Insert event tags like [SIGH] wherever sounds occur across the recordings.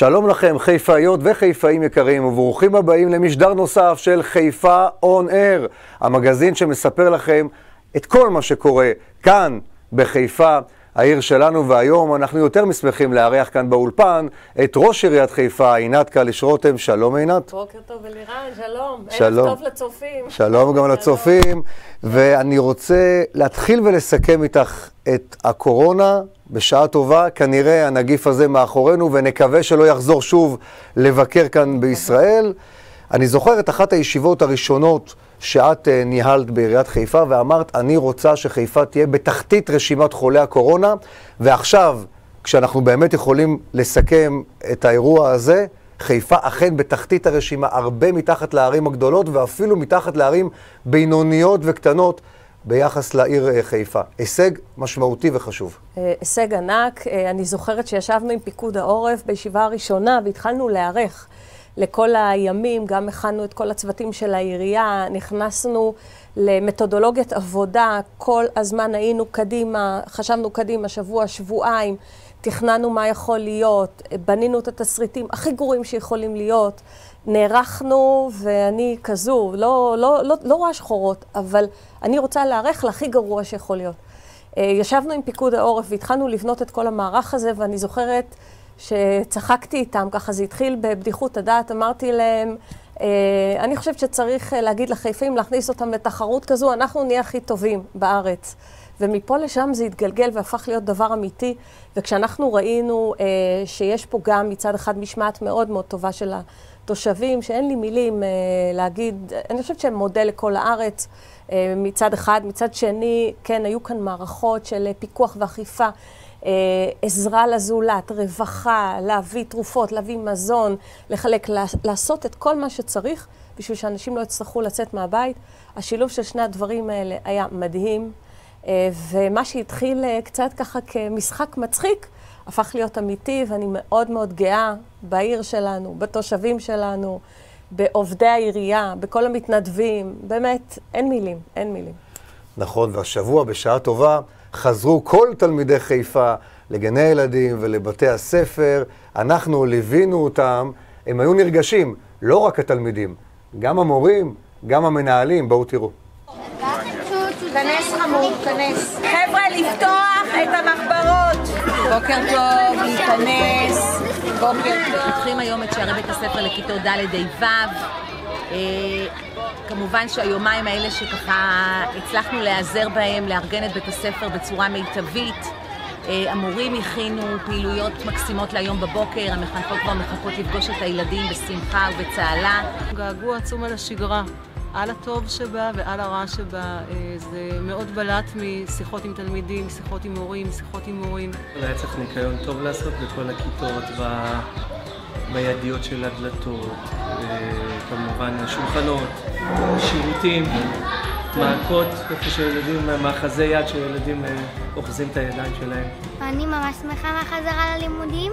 שלום לכם, חיפאיות וחיפאים יקרים, וברוכים הבאים למשדר נוסף של חיפה און אר, המגזין שמספר לכם את כל מה שקורה כאן בחיפה, העיר שלנו, והיום אנחנו יותר משמחים לארח כאן באולפן את ראש עיריית חיפה, עינת קליש רותם. שלום עינת. בוקר טוב אלירן, שלום. שלום. ערב טוב לצופים. שלום גם לצופים, ואני רוצה להתחיל ולסכם איתך את הקורונה בשעה טובה. כנראה הנגיף הזה מאחורינו, ונקווה שלא יחזור שוב לבקר כאן בישראל. אני זוכר את אחת הישיבות הראשונות שאת uh, ניהלת בעיריית חיפה, ואמרת, אני רוצה שחיפה תהיה בתחתית רשימת חולי הקורונה, ועכשיו, כשאנחנו באמת יכולים לסכם את האירוע הזה, חיפה אכן בתחתית הרשימה, הרבה מתחת לערים הגדולות, ואפילו מתחת לערים בינוניות וקטנות. ביחס לעיר uh, חיפה. הישג משמעותי וחשוב. אה, הישג ענק. אה, אני זוכרת שישבנו עם פיקוד העורף בישיבה הראשונה והתחלנו להיערך לכל הימים, גם הכנו את כל הצוותים של העירייה, נכנסנו למתודולוגיית עבודה, כל הזמן היינו קדימה, חשבנו קדימה, שבוע, שבועיים, תכננו מה יכול להיות, בנינו את התסריטים הכי גרועים שיכולים להיות, נערכנו, ואני כזו, לא, לא, לא, לא רואה שחורות, אבל אני רוצה להיערך להכי גרוע שיכול להיות. אה, ישבנו עם פיקוד העורף והתחלנו לבנות את כל המערך הזה, ואני זוכרת שצחקתי איתם, ככה זה התחיל בבדיחות הדעת, אמרתי להם, אה, אני חושבת שצריך אה, להגיד לחיפאים, להכניס אותם לתחרות כזו, אנחנו נהיה הכי טובים בארץ. ומפה לשם זה התגלגל והפך להיות דבר אמיתי, וכשאנחנו ראינו שיש פה גם מצד אחד משמעת מאוד מאוד טובה של התושבים, שאין לי מילים אה, להגיד, אני חושבת שהם מודל לכל הארץ אה, מצד אחד, מצד שני, כן, היו כאן מערכות של פיקוח ואכיפה. אה, עזרה לזולת, רווחה, להביא תרופות, להביא מזון, לחלק, לעשות את כל מה שצריך בשביל שאנשים לא יצטרכו לצאת מהבית. השילוב של שני הדברים האלה היה מדהים, אה, ומה שהתחיל אה, קצת ככה כמשחק מצחיק, הפך להיות אמיתי, ואני מאוד מאוד גאה בעיר שלנו, בתושבים שלנו, בעובדי העירייה, בכל המתנדבים. באמת, אין מילים, אין מילים. נכון, והשבוע, בשעה טובה, חזרו כל תלמידי חיפה לגני הילדים ולבתי הספר. אנחנו ליווינו אותם, הם היו נרגשים, לא רק התלמידים, גם המורים, גם המנהלים. בואו תראו. כנס חמור, כנס. חבר'ה, לפתוח את המחברות. בוקר טוב, להיכנס. בוקר טוב. פותחים היום את שערי בית הספר לכיתות ד' ה' ו'. כמובן שהיומיים האלה שככה הצלחנו להיעזר בהם, לארגן את בית הספר בצורה מיטבית. אה, המורים הכינו פעילויות מקסימות להיום בבוקר, המחנכות כבר מחכות לפגוש את הילדים בשמחה ובצהלה. געגוע עצום על השגרה, על הטוב שבה ועל הרע שבה. אה, זה מאוד בלט משיחות עם תלמידים, שיחות עם הורים, שיחות עם מורים. היה צריך ניקיון טוב לעשות בכל הכיתות, בידיות של הדלתות, כמובן שולחנות, שירותים, מעקות, איפה שילדים, מאחזי יד שילדים אה, אוחזים את הידיים שלהם. אני ממש שמחה מהחזרה ללימודים,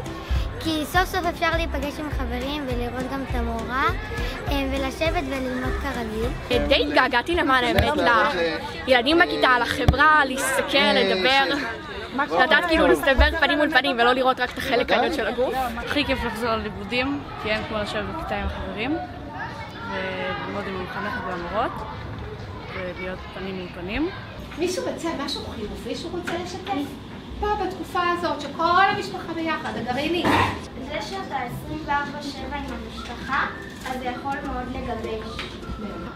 כי סוף סוף אפשר להיפגש עם חברים ולראות גם את המורה, אה, ולשבת וללמוד כרגיל. די התגעגעתי למען האמת לילדים בכיתה, לחברה, להסתכל, לדבר. לדעת כאילו להסתבר פנים מול פנים ולא לראות רק את החלק העליון של הגוף. הכי כיף לחזור ללימודים, כי אין כמו לשבת בכיתה עם החברים, וללמוד עם המחנכת והמורות, ולהיות פנים מול פנים. מישהו רוצה משהו חיובי שהוא רוצה לשתף? פה בתקופה הזאת שכל המשפחה ביחד, הגרעיני. זה שאתה 24/7 עם המשפחה, אז זה יכול מאוד לגבש.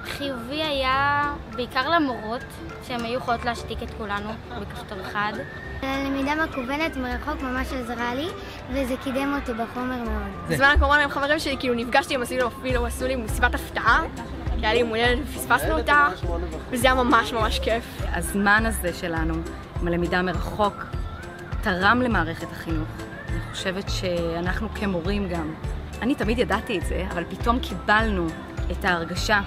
חיובי היה בעיקר למורות, שהן היו יכולות להשתיק את כולנו בכפתור אחד. הלמידה מקוונת מרחוק ממש עזרה לי, וזה קידם אותי בחומר מאוד. בזמן הקורונה עם חברים שלי, כאילו נפגשתי עם עשינו אפילו, עשו לי מסיבת הפתעה, כי היה לי יום הולדת ופספסנו אותה, וזה היה ממש ממש כיף. הזמן הזה שלנו, עם הלמידה מרחוק, תרם למערכת החינוך. אני חושבת שאנחנו כמורים גם, אני תמיד ידעתי את זה, אבל פתאום קיבלנו את ההרגשה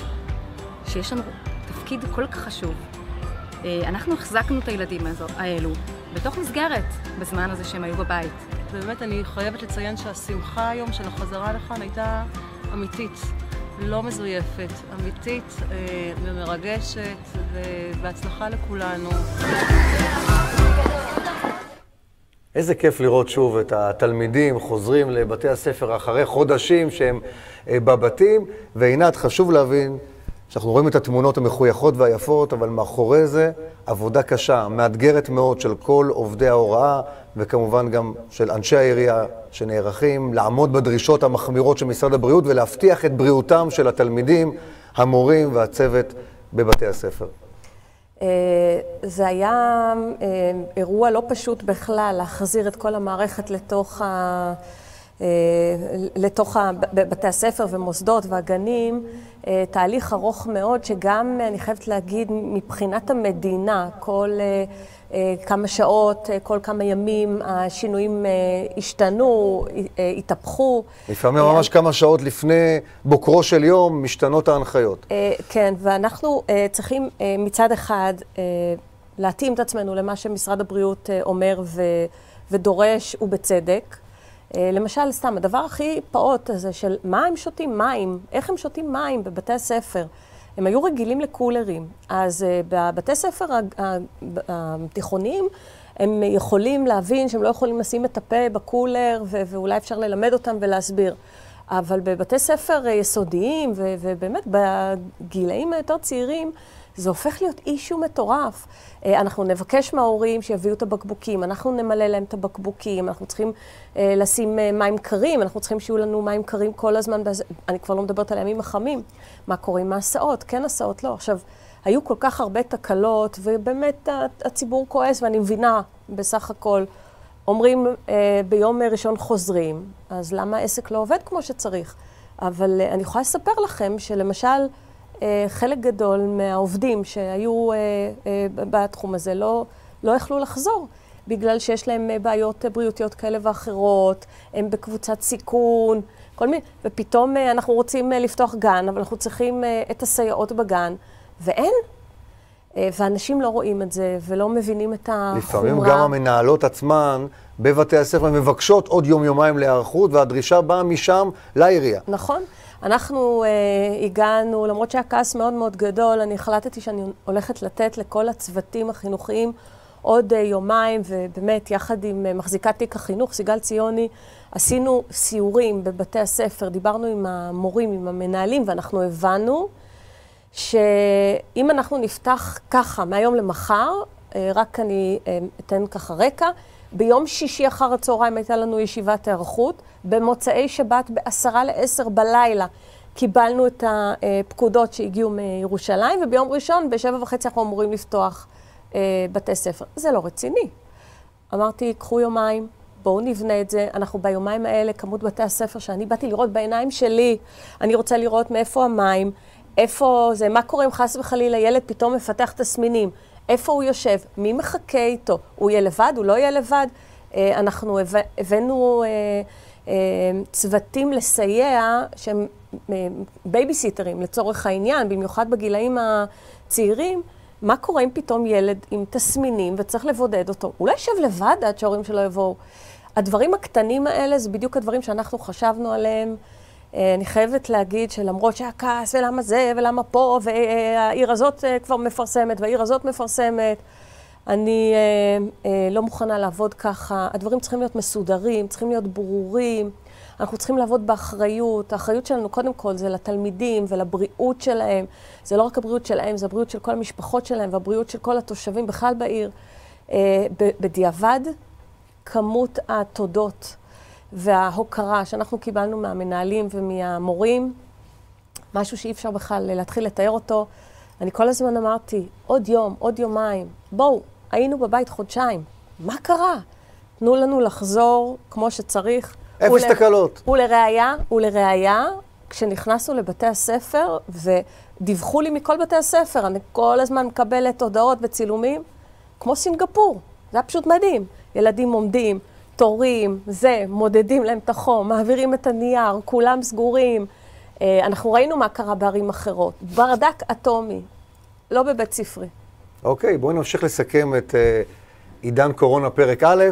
שיש לנו תפקיד כל כך חשוב. אה, אנחנו החזקנו את הילדים האלו בתוך מסגרת בזמן הזה שהם היו בבית. באמת, אני חייבת לציין שהשמחה היום של החזרה לכאן הייתה אמיתית, לא מזויפת, אמיתית אה, ומרגשת, ובהצלחה לכולנו. איזה כיף לראות שוב את התלמידים חוזרים לבתי הספר אחרי חודשים שהם אה, בבתים. ועינת, חשוב להבין שאנחנו רואים את התמונות המחויכות והיפות, אבל מאחורי זה עבודה קשה, מאתגרת מאוד של כל עובדי ההוראה, וכמובן גם של אנשי העירייה שנערכים לעמוד בדרישות המחמירות של משרד הבריאות ולהבטיח את בריאותם של התלמידים, המורים והצוות בבתי הספר. אה, זה היה אה, אירוע לא פשוט בכלל, להחזיר את כל המערכת לתוך, ה... אה, לתוך בתי הספר ומוסדות והגנים, תהליך ארוך מאוד, שגם, אני חייבת להגיד, מבחינת המדינה, כל כמה שעות, כל כמה ימים, השינויים השתנו, התהפכו. לפעמים ממש כמה שעות לפני בוקרו של יום משתנות ההנחיות. כן, ואנחנו צריכים מצד אחד להתאים את עצמנו למה שמשרד הבריאות אומר ו, ודורש, ובצדק. למשל, סתם, הדבר הכי פעוט הזה של מה הם שותים מים, איך הם שותים מים בבתי הספר. הם היו רגילים לקולרים, אז uh, בבתי ספר התיכוניים הם יכולים להבין שהם לא יכולים לשים את הפה בקולר ו- ואולי אפשר ללמד אותם ולהסביר. אבל בבתי ספר יסודיים ובאמת בגילאים היותר צעירים, זה הופך להיות אישו מטורף. אה, אנחנו נבקש מההורים שיביאו את הבקבוקים, אנחנו נמלא להם את הבקבוקים, אנחנו צריכים אה, לשים אה, מים קרים, אנחנו צריכים שיהיו לנו מים קרים כל הזמן, אני כבר לא מדברת על הימים החמים, מה קורה עם ההסעות, כן הסעות, לא. עכשיו, היו כל כך הרבה תקלות, ובאמת הציבור כועס, ואני מבינה בסך הכל. אומרים ביום ראשון חוזרים, אז למה העסק לא עובד כמו שצריך? אבל אני יכולה לספר לכם שלמשל, חלק גדול מהעובדים שהיו אה, אה, בתחום הזה לא, לא יכלו לחזור, בגלל שיש להם בעיות בריאותיות כאלה ואחרות, הם בקבוצת סיכון, כל מיני, ופתאום אנחנו רוצים לפתוח גן, אבל אנחנו צריכים את הסייעות בגן, ואין. ואנשים לא רואים את זה ולא מבינים את החומרה. לפעמים גם המנהלות עצמן בבתי הספר מבקשות עוד יום-יומיים להיערכות, והדרישה באה משם לעירייה. נכון. אנחנו uh, הגענו, למרות שהיה כעס מאוד מאוד גדול, אני החלטתי שאני הולכת לתת לכל הצוותים החינוכיים עוד uh, יומיים, ובאמת, יחד עם uh, מחזיקת תיק החינוך, סיגל ציוני, עשינו סיורים בבתי הספר, דיברנו עם המורים, עם המנהלים, ואנחנו הבנו שאם אנחנו נפתח ככה, מהיום למחר, uh, רק אני uh, אתן ככה רקע, ביום שישי אחר הצהריים הייתה לנו ישיבת היערכות, במוצאי שבת בעשרה לעשר בלילה קיבלנו את הפקודות שהגיעו מירושלים, וביום ראשון בשבע וחצי אנחנו אמורים לפתוח אה, בתי ספר. זה לא רציני. אמרתי, קחו יומיים, בואו נבנה את זה. אנחנו ביומיים האלה, כמות בתי הספר שאני באתי לראות בעיניים שלי, אני רוצה לראות מאיפה המים, איפה זה, מה קורה אם חס וחלילה ילד פתאום מפתח תסמינים. איפה הוא יושב, מי מחכה איתו, הוא יהיה לבד, הוא לא יהיה לבד. אה, אנחנו הבאנו אה, אה, צוותים לסייע, שהם בייביסיטרים לצורך העניין, במיוחד בגילאים הצעירים. מה קורה אם פתאום ילד עם תסמינים וצריך לבודד אותו? אולי יושב לבד עד שההורים שלו יבואו. הדברים הקטנים האלה זה בדיוק הדברים שאנחנו חשבנו עליהם. אה, אני חייבת להגיד שלמרות שהיה כעס, ולמה זה, ולמה פה, והעיר הזאת אה, כבר מפרסמת, והעיר הזאת מפרסמת, אני אה, לא מוכנה לעבוד ככה. הדברים צריכים להיות מסודרים, צריכים להיות ברורים. אנחנו צריכים לעבוד באחריות. האחריות שלנו, קודם כל, זה לתלמידים ולבריאות שלהם. זה לא רק הבריאות שלהם, זה הבריאות של כל המשפחות שלהם והבריאות של כל התושבים בכלל בעיר. בדיעבד, כמות התודות וההוקרה שאנחנו קיבלנו מהמנהלים ומהמורים, משהו שאי אפשר בכלל להתחיל לתאר אותו. אני כל הזמן אמרתי, עוד יום, עוד יומיים, בואו, היינו בבית חודשיים, מה קרה? תנו לנו לחזור כמו שצריך. אפס תקלות. ולראיה, ולראיה, כשנכנסנו לבתי הספר, ודיווחו לי מכל בתי הספר, אני כל הזמן מקבלת הודעות וצילומים, כמו סינגפור. זה היה פשוט מדהים. ילדים עומדים, תורים, זה, מודדים להם את החום, מעבירים את הנייר, כולם סגורים. אה, אנחנו ראינו מה קרה בערים אחרות. ברדק אטומי, לא בבית ספרי. אוקיי, בואי נמשיך לסכם את uh, עידן קורונה פרק א',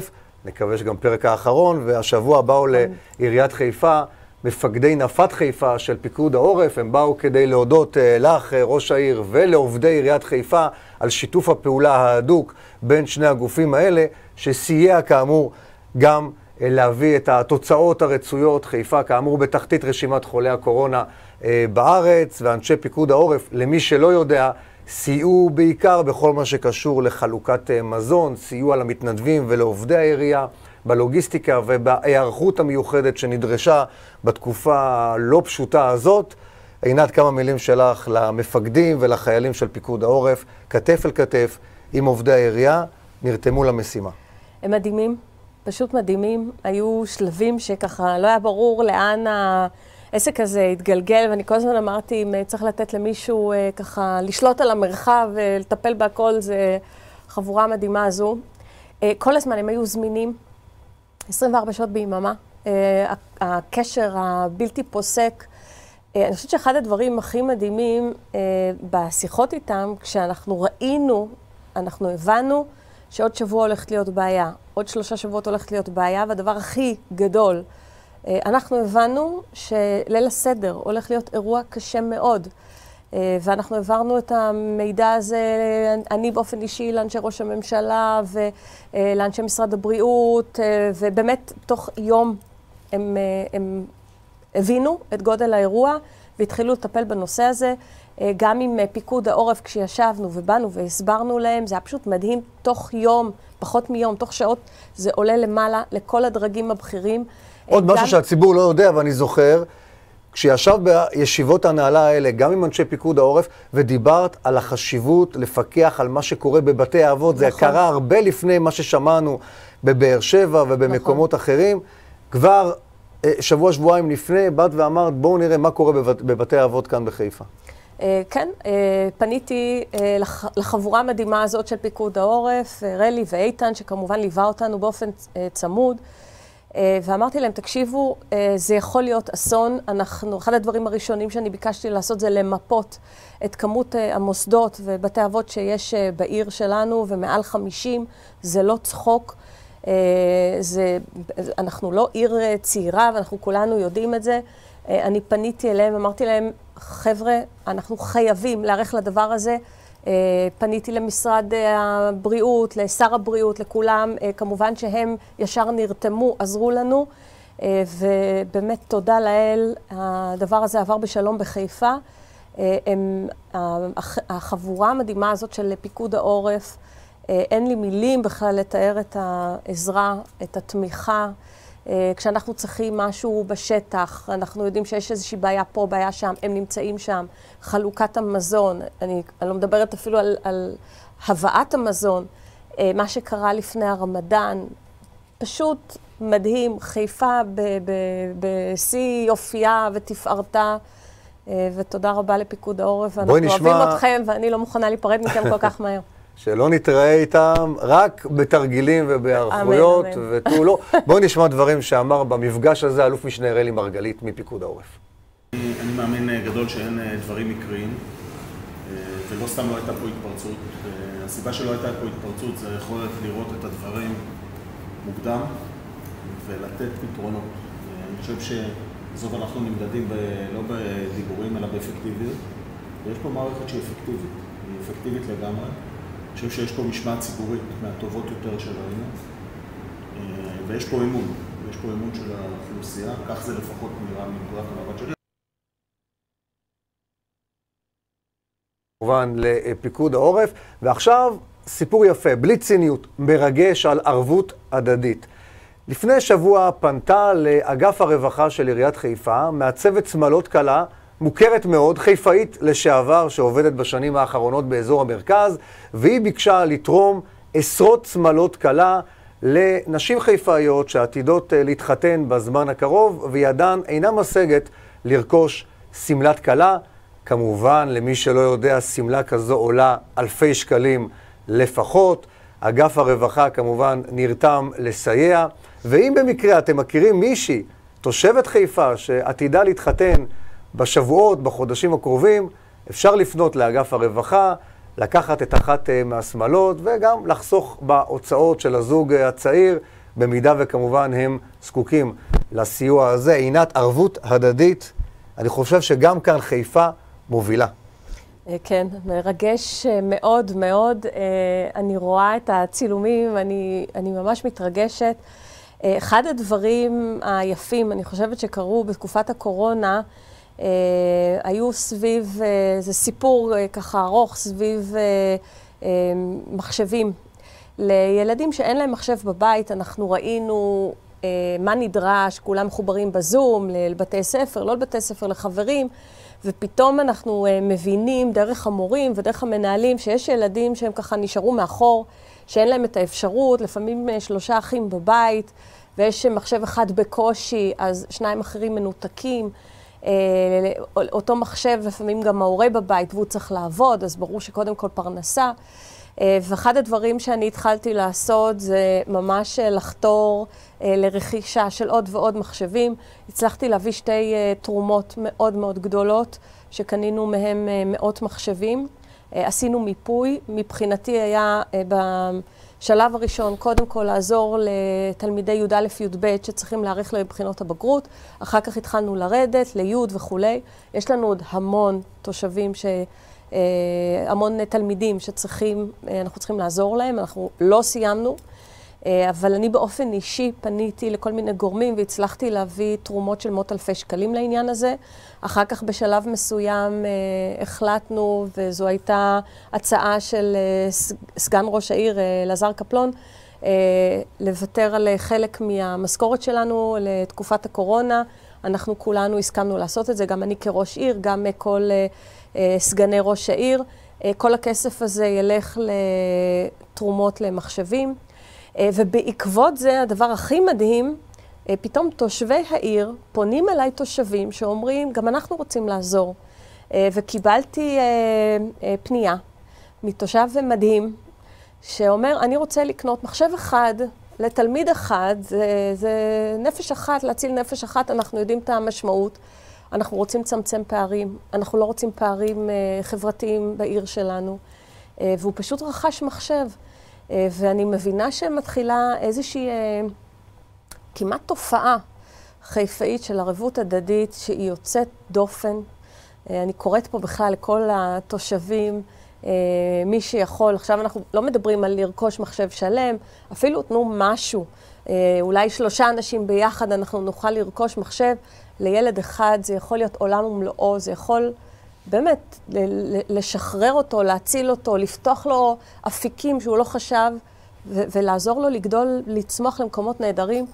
נקווה שגם פרק האחרון, והשבוע באו לעיריית חיפה מפקדי נפת חיפה של פיקוד העורף, הם באו כדי להודות uh, לך, ראש העיר, ולעובדי עיריית חיפה על שיתוף הפעולה ההדוק בין שני הגופים האלה, שסייע כאמור גם להביא את התוצאות הרצויות. חיפה, כאמור, בתחתית רשימת חולי הקורונה בארץ, ואנשי פיקוד העורף, למי שלא יודע, סייעו בעיקר בכל מה שקשור לחלוקת מזון, סייעו למתנדבים ולעובדי העירייה. בלוגיסטיקה ובהיערכות המיוחדת שנדרשה בתקופה הלא פשוטה הזאת. עינת, כמה מילים שלך למפקדים ולחיילים של פיקוד העורף, כתף אל כתף עם עובדי העירייה, נרתמו למשימה. הם מדהימים, פשוט מדהימים. היו שלבים שככה לא היה ברור לאן העסק הזה התגלגל, ואני כל הזמן אמרתי, אם צריך לתת למישהו ככה לשלוט על המרחב ולטפל בהכל, זה חבורה מדהימה הזו. כל הזמן הם היו זמינים. 24 שעות ביממה, הקשר הבלתי פוסק. אני חושבת שאחד הדברים הכי מדהימים בשיחות איתם, כשאנחנו ראינו, אנחנו הבנו שעוד שבוע הולכת להיות בעיה, עוד שלושה שבועות הולכת להיות בעיה, והדבר הכי גדול, אנחנו הבנו שליל הסדר הולך להיות אירוע קשה מאוד. ואנחנו העברנו את המידע הזה, אני באופן אישי, לאנשי ראש הממשלה ולאנשי משרד הבריאות, ובאמת, תוך יום הם, הם הבינו את גודל האירוע והתחילו לטפל בנושא הזה. גם עם פיקוד העורף, כשישבנו ובאנו והסברנו להם, זה היה פשוט מדהים, תוך יום, פחות מיום, תוך שעות, זה עולה למעלה לכל הדרגים הבכירים. עוד גם... משהו שהציבור לא יודע, ואני זוכר, כשישב בישיבות הנהלה האלה, גם עם אנשי פיקוד העורף, ודיברת על החשיבות לפקח על מה שקורה בבתי האבות, נכון. זה קרה הרבה לפני מה ששמענו בבאר שבע ובמקומות נכון. אחרים. כבר שבוע, שבועיים לפני, באת ואמרת, בואו נראה מה קורה בבת, בבתי האבות כאן בחיפה. כן, פניתי לחבורה המדהימה הזאת של פיקוד העורף, רלי ואיתן, שכמובן ליווה אותנו באופן צמוד. ואמרתי להם, תקשיבו, זה יכול להיות אסון. אנחנו, אחד הדברים הראשונים שאני ביקשתי לעשות זה למפות את כמות המוסדות ובתי אבות שיש בעיר שלנו, ומעל 50, זה לא צחוק. זה, אנחנו לא עיר צעירה, ואנחנו כולנו יודעים את זה. אני פניתי אליהם, אמרתי להם, חבר'ה, אנחנו חייבים להיערך לדבר הזה. פניתי למשרד הבריאות, לשר הבריאות, לכולם, כמובן שהם ישר נרתמו, עזרו לנו, ובאמת תודה לאל, הדבר הזה עבר בשלום בחיפה. הם, החבורה המדהימה הזאת של פיקוד העורף, אין לי מילים בכלל לתאר את העזרה, את התמיכה. כשאנחנו צריכים משהו בשטח, אנחנו יודעים שיש איזושהי בעיה פה, בעיה שם, הם נמצאים שם. חלוקת המזון, אני, אני לא מדברת אפילו על, על הבאת המזון, מה שקרה לפני הרמדאן, פשוט מדהים, חיפה בשיא יופייה ותפארתה, ותודה רבה לפיקוד העורף, ואנחנו נשמע... אוהבים אתכם, ואני לא מוכנה להיפרד מכם כל כך מהר. שלא נתראה איתם רק בתרגילים ובהיערכויות ותו לא. [LAUGHS] בואו נשמע דברים שאמר במפגש הזה אלוף משנה רלי מרגלית מפיקוד העורף. אני מאמין גדול שאין דברים מקריים, ולא סתם לא הייתה פה התפרצות. הסיבה שלא הייתה פה התפרצות זה היכולת לראות את הדברים מוקדם ולתת פתרונות. אני חושב שבסוף אנחנו נמדדים ב... לא בדיבורים אלא באפקטיביות, ויש פה מערכת שהיא אפקטיבית, היא אפקטיבית לגמרי. חושב שיש פה משמעת ציבורית מהטובות יותר שראינו, ויש פה אמון, יש פה אמון של האוכלוסייה, כך זה לפחות נראה מנקודת המבט שלי. כמובן לפיקוד העורף, ועכשיו סיפור יפה, בלי ציניות, מרגש על ערבות הדדית. לפני שבוע פנתה לאגף הרווחה של עיריית חיפה, מעצבת שמלות קלה, מוכרת מאוד, חיפאית לשעבר, שעובדת בשנים האחרונות באזור המרכז, והיא ביקשה לתרום עשרות שמלות קלה לנשים חיפאיות שעתידות להתחתן בזמן הקרוב, וידן אינה משגת לרכוש שמלת כלה. כמובן, למי שלא יודע, שמלה כזו עולה אלפי שקלים לפחות. אגף הרווחה כמובן נרתם לסייע, ואם במקרה אתם מכירים מישהי, תושבת חיפה, שעתידה להתחתן בשבועות, בחודשים הקרובים, אפשר לפנות לאגף הרווחה, לקחת את אחת מהשמלות וגם לחסוך בהוצאות של הזוג הצעיר, במידה וכמובן הם זקוקים לסיוע הזה. עינת, ערבות הדדית, אני חושב שגם כאן חיפה מובילה. כן, מרגש מאוד מאוד. אני רואה את הצילומים, אני, אני ממש מתרגשת. אחד הדברים היפים, אני חושבת שקרו בתקופת הקורונה, אה, היו סביב, אה, זה סיפור אה, ככה ארוך סביב מחשבים. לילדים שאין להם מחשב בבית, אנחנו ראינו מה נדרש, כולם מחוברים בזום, לבתי ספר, לא לבתי ספר, לחברים, ופתאום אנחנו מבינים דרך המורים ודרך המנהלים שיש ילדים שהם ככה נשארו מאחור, שאין להם את האפשרות, לפעמים שלושה אחים בבית, ויש מחשב אחד בקושי, אז שניים אחרים מנותקים. אה, אותו מחשב, לפעמים גם ההורה בבית והוא צריך לעבוד, אז ברור שקודם כל פרנסה. אה, ואחד הדברים שאני התחלתי לעשות זה ממש אה, לחתור לרכישה של עוד ועוד מחשבים. הצלחתי להביא שתי תרומות מאוד מאוד גדולות, שקנינו מהם מאות מחשבים. עשינו מיפוי, מבחינתי היה בשלב הראשון, קודם כל לעזור לתלמידי י"א-י"ב שצריכים להיערך לבחינות הבגרות, אחר כך התחלנו לרדת לי' וכולי. יש לנו עוד המון תושבים, ש... אה, המון תלמידים שצריכים, אה, אנחנו צריכים לעזור להם, אנחנו לא סיימנו. אה, אבל אני באופן אישי פניתי לכל מיני גורמים והצלחתי להביא תרומות של מאות אלפי שקלים לעניין הזה. אחר כך בשלב מסוים אה, החלטנו, וזו הייתה הצעה של אה, סגן ראש העיר אלעזר קפלון, לוותר על חלק מהמשכורת שלנו לתקופת הקורונה. אנחנו כולנו הסכמנו לעשות את זה, גם אני כראש עיר, גם כל סגני ראש העיר. כל הכסף הזה ילך לתרומות למחשבים. אה, ובעקבות זה, הדבר הכי מדהים, אה, פתאום תושבי העיר פונים אליי תושבים שאומרים, גם אנחנו רוצים לעזור. אה, וקיבלתי פנייה מתושב מדהים, שאומר, אני רוצה לקנות מחשב אחד לתלמיד אחד, זה, זה נפש אחת, להציל נפש אחת, אנחנו יודעים את המשמעות. אנחנו רוצים לצמצם פערים, אנחנו לא רוצים פערים חברתיים בעיר שלנו. והוא פשוט רכש מחשב. אה, ואני מבינה שמתחילה איזושהי אה, כמעט תופעה חיפאית של ערבות הדדית שהיא יוצאת דופן. אה, אני קוראת פה בכלל לכל התושבים, מי שיכול, עכשיו אנחנו לא מדברים על לרכוש מחשב שלם, אפילו תנו משהו. אולי שלושה אנשים ביחד אנחנו נוכל לרכוש מחשב לילד אחד, זה יכול להיות עולם ומלואו, זה יכול... באמת, לשחרר אותו, להציל אותו, לפתוח לו אפיקים שהוא לא חשב, ולעזור לו לגדול, לצמוח למקומות נהדרים.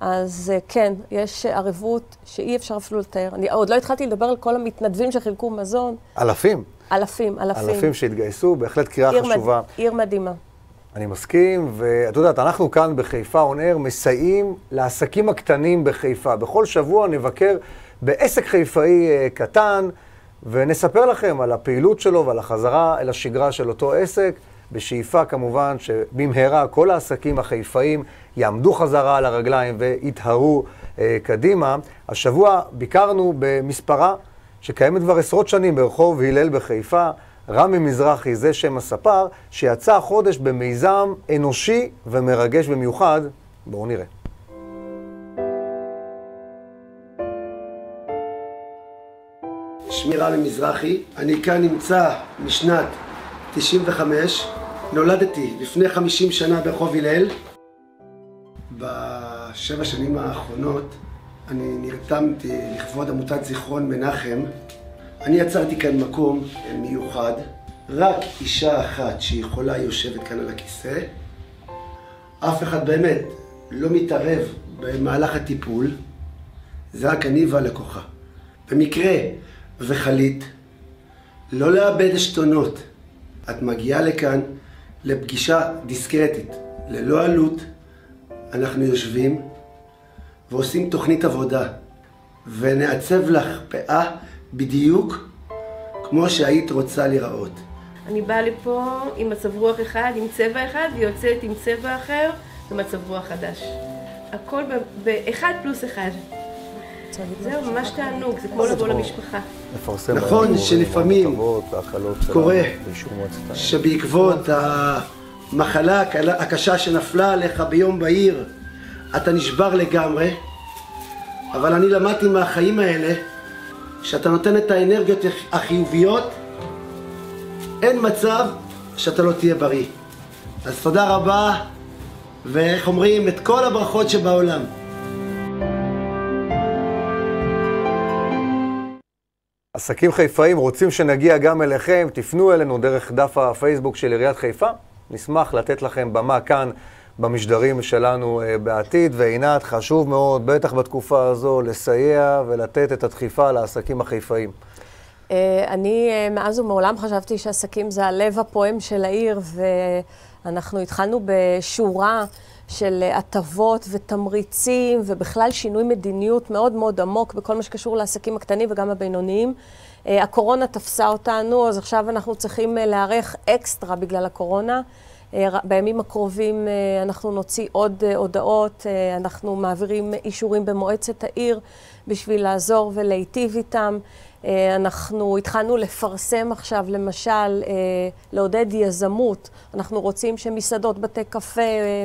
אז אה, כן, יש ערבות שאי אפשר אפילו לתאר. אני עוד לא התחלתי לדבר על כל המתנדבים שחילקו מזון. אלפים. אלפים, אלפים. אלפים שהתגייסו, בהחלט קריאה עיר חשובה. מד... עיר מדהימה. אני מסכים, ואת יודעת, אנחנו כאן בחיפה און אר מסייעים לעסקים הקטנים בחיפה. בכל שבוע נבקר בעסק חיפאי אה, קטן, ונספר לכם על הפעילות שלו ועל החזרה אל השגרה של אותו עסק, בשאיפה כמובן שבמהרה כל העסקים החיפאים יעמדו חזרה על הרגליים ויתהרו אה, קדימה. השבוע ביקרנו במספרה שקיימת כבר עשרות שנים ברחוב הלל בחיפה. רמי מזרחי, זה שם הספר, שיצא החודש במיזם אנושי ומרגש במיוחד. בואו נראה. שמי רמי מזרחי, אני כאן נמצא משנת 95, נולדתי לפני 50 שנה ברחוב הלל. בשבע שנים האחרונות אני נרתמתי לכבוד עמותת זיכרון מנחם. אני יצרתי כאן מקום מיוחד, רק אישה אחת שיכולה יושבת כאן על הכיסא. אף אחד באמת לא מתערב במהלך הטיפול, זה רק אני והלקוחה. במקרה וחלית, לא לאבד עשתונות. את מגיעה לכאן לפגישה דיסקרטית, ללא עלות. אנחנו יושבים ועושים תוכנית עבודה, ונעצב לך פאה בדיוק כמו שהיית רוצה לראות. אני באה לפה עם מצב רוח אחד, עם צבע אחד, ויוצאת עם צבע אחר במצב רוח חדש. הכל באחד פלוס אחד. זהו, ממש תענוג, זה כמו לבוא למשפחה. נכון שלפעמים קורה שבעקבות המחלה הקשה שנפלה עליך ביום בהיר, אתה נשבר לגמרי, אבל אני למדתי מהחיים האלה, שאתה נותן את האנרגיות החיוביות, אין מצב שאתה לא תהיה בריא. אז תודה רבה, ואיך אומרים, את כל הברכות שבעולם. עסקים חיפאים רוצים שנגיע גם אליכם, תפנו אלינו דרך דף הפייסבוק של עיריית חיפה. נשמח לתת לכם במה כאן במשדרים שלנו אה, בעתיד. ועינת, חשוב מאוד, בטח בתקופה הזו, לסייע ולתת את הדחיפה לעסקים החיפאים. אה, אני אה, מאז ומעולם חשבתי שעסקים זה הלב הפועם של העיר, ואנחנו התחלנו בשורה של הטבות ותמריצים, ובכלל שינוי מדיניות מאוד מאוד עמוק בכל מה שקשור לעסקים הקטנים וגם הבינוניים. הקורונה תפסה אותנו, אז עכשיו אנחנו צריכים להיערך אקסטרה בגלל הקורונה. בימים הקרובים אנחנו נוציא עוד הודעות, אנחנו מעבירים אישורים במועצת העיר בשביל לעזור ולהיטיב איתם. אנחנו התחלנו לפרסם עכשיו, למשל, לעודד יזמות. אנחנו רוצים שמסעדות, בתי קפה,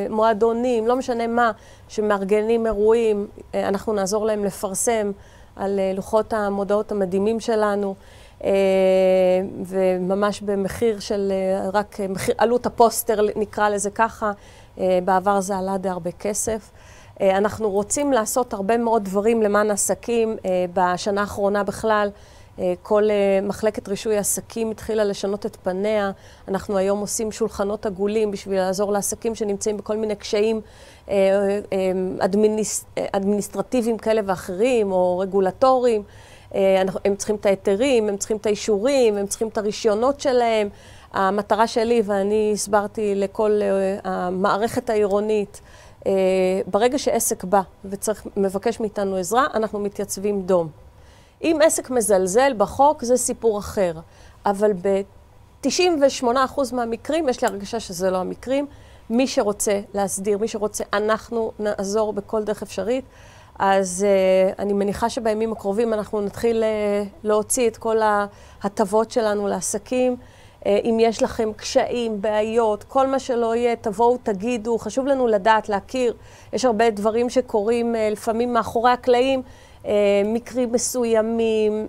מועדונים, לא משנה מה, שמארגנים אירועים, אנחנו נעזור להם לפרסם על לוחות המודעות המדהימים שלנו. וממש במחיר של רק מחיר, עלות הפוסטר, נקרא לזה ככה, בעבר זה עלה די הרבה כסף. אנחנו רוצים לעשות הרבה מאוד דברים למען עסקים. בשנה האחרונה בכלל, כל מחלקת רישוי עסקים התחילה לשנות את פניה. אנחנו היום עושים שולחנות עגולים בשביל לעזור לעסקים שנמצאים בכל מיני קשיים אדמיניס, אדמיניסטרטיביים כאלה ואחרים, או רגולטוריים. הם צריכים את ההיתרים, הם צריכים את האישורים, הם צריכים את הרישיונות שלהם. המטרה שלי, ואני הסברתי לכל המערכת העירונית, ברגע שעסק בא ומבקש מאיתנו עזרה, אנחנו מתייצבים דום. אם עסק מזלזל בחוק, זה סיפור אחר. אבל ב-98% מהמקרים, יש לי הרגשה שזה לא המקרים, מי שרוצה להסדיר, מי שרוצה, אנחנו נעזור בכל דרך אפשרית. אז uh, אני מניחה שבימים הקרובים אנחנו נתחיל uh, להוציא את כל ההטבות שלנו לעסקים. Uh, אם יש לכם קשיים, בעיות, כל מה שלא יהיה, תבואו, תגידו. חשוב לנו לדעת, להכיר. יש הרבה דברים שקורים uh, לפעמים מאחורי הקלעים, uh, מקרים מסוימים.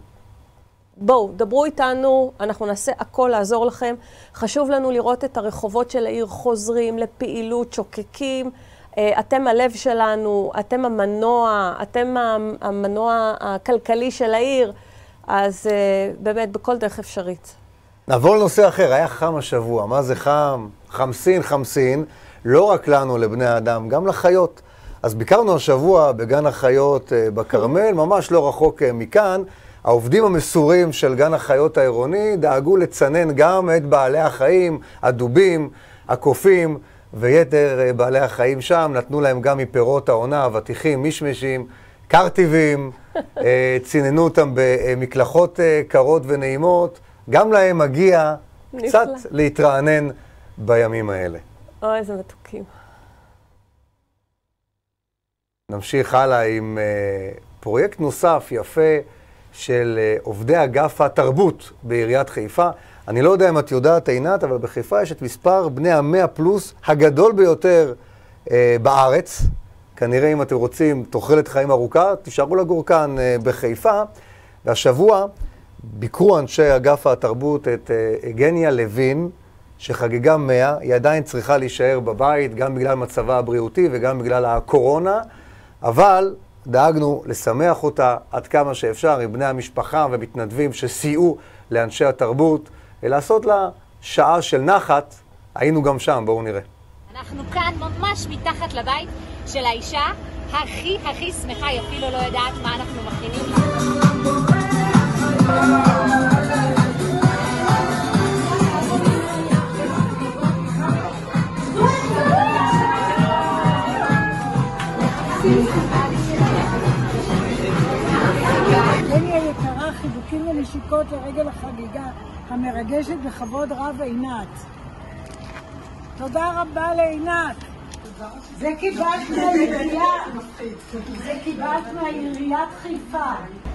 בואו, דברו איתנו, אנחנו נעשה הכל לעזור לכם. חשוב לנו לראות את הרחובות של העיר חוזרים לפעילות, שוקקים. אתם הלב שלנו, אתם המנוע, אתם המנוע הכלכלי של העיר, אז באמת, בכל דרך אפשרית. נעבור לנושא אחר, היה חם השבוע. מה זה חם? חמסין, חמסין, לא רק לנו, לבני האדם, גם לחיות. אז ביקרנו השבוע בגן החיות בכרמל, ממש לא רחוק מכאן. העובדים המסורים של גן החיות העירוני דאגו לצנן גם את בעלי החיים, הדובים, הקופים. ויתר בעלי החיים שם, נתנו להם גם מפירות העונה, אבטיחים, מישמשים, קרטיבים, ציננו אותם במקלחות קרות ונעימות. גם להם מגיע נפלא. קצת להתרענן בימים האלה. אוי, איזה מתוקים. נמשיך הלאה עם פרויקט נוסף יפה של עובדי אגף התרבות בעיריית חיפה. אני לא יודע אם את יודעת, עינת, אבל בחיפה יש את מספר בני המאה פלוס הגדול ביותר אה, בארץ. כנראה אם אתם רוצים תוחלת חיים ארוכה, תישארו לגור כאן אה, בחיפה. והשבוע ביקרו אנשי אגף התרבות את אה, גניה לוין, שחגגה מאה, היא עדיין צריכה להישאר בבית, גם בגלל מצבה הבריאותי וגם בגלל הקורונה, אבל דאגנו לשמח אותה עד כמה שאפשר עם בני המשפחה ומתנדבים שסייעו לאנשי התרבות. לעשות לה שעה של נחת, היינו גם שם, בואו נראה. אנחנו כאן ממש מתחת לבית של האישה הכי הכי שמחה, היא אפילו לא יודעת מה אנחנו מכינים ונשיקות לרגל החגיגה המרגשת בכבוד רב עינת. תודה רבה לעינת. זה קיבלת מהעירייה, זה קיבלת מהעיריית חיפה.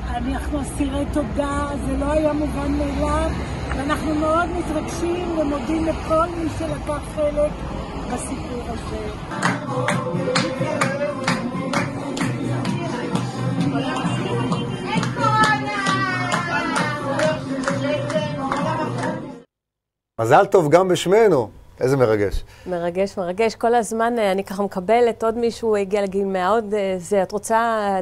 אנחנו אסירי תודה, זה לא היה מובן מאליו, ואנחנו מאוד מתרגשים ומודים לכל מי שלקח חלק בסיפור הזה. מזל טוב גם בשמנו. איזה מרגש. מרגש, מרגש. כל הזמן אה, אני ככה מקבלת, עוד מישהו הגיע לגיל 100, עוד אה, זה, את רוצה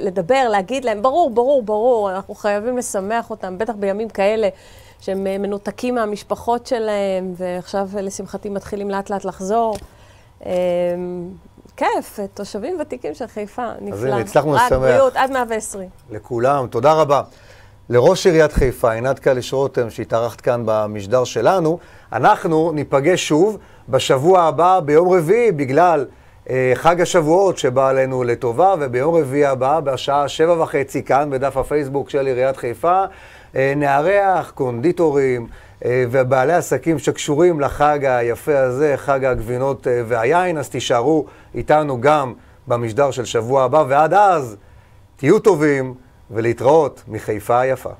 לדבר, להגיד להם, ברור, ברור, ברור, אנחנו חייבים לשמח אותם, בטח בימים כאלה שהם אה, מנותקים מהמשפחות שלהם, ועכשיו לשמחתי מתחילים לאט לאט לחזור. כיף, תושבים ותיקים של חיפה, נפלא. אז הנה, הצלחנו לשמח. רק בריאות, עד 120. לכולם, תודה רבה. לראש עיריית חיפה, עינת קליש רותם, שהתארחת כאן במשדר שלנו. אנחנו ניפגש שוב בשבוע הבא, ביום רביעי, בגלל אה, חג השבועות שבא עלינו לטובה, וביום רביעי הבא, בשעה שבע וחצי, כאן בדף הפייסבוק של עיריית חיפה, אה, נארח קונדיטורים אה, ובעלי עסקים שקשורים לחג היפה הזה, חג הגבינות אה, והיין, אז תישארו איתנו גם במשדר של שבוע הבא, ועד אז, תהיו טובים ולהתראות מחיפה היפה.